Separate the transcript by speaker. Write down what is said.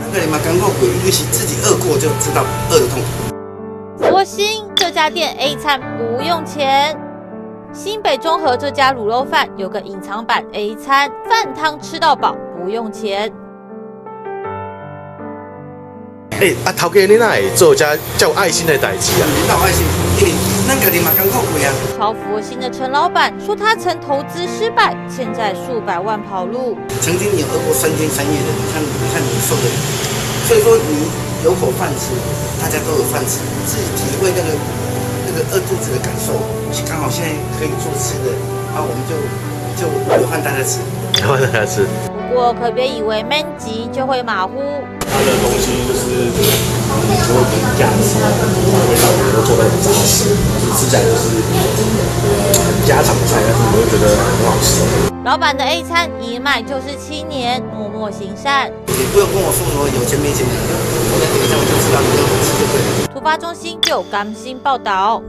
Speaker 1: 那个你嘛刚过鬼，因为是自己饿过就知道饿的痛苦。
Speaker 2: 佛心这家店 A 餐不用钱。新北中和这家卤肉饭有个隐藏版 A 餐，饭汤吃到饱不用钱。
Speaker 3: 哎，啊头家你哪会做家叫爱心的代志啊？
Speaker 1: 领导爱心，因家己嘛刚过鬼啊。
Speaker 2: 超佛心的陈老板说，他曾投资失败，欠债数百万跑路。
Speaker 1: 曾经你饿过三天三夜的，你看你看你受的，所以说你有口饭吃，大家都有饭吃，自己体会那个那个饿肚子的感受。刚好现在可以做吃的，啊，我们就就有饭大家吃，
Speaker 3: 有饭大家吃。
Speaker 2: 不过可别以为闷急就会马虎。
Speaker 4: 他的东西就是味道也都做的很扎实，吃起来就是很家常菜，但是你会觉得很好吃。
Speaker 2: 老板的 A 餐一卖就是七年，默默行善。
Speaker 1: 你不用跟我说什么有钱没钱的，我在这个上我就知道你要吃就对了。
Speaker 2: 突发中心就有甘心报道。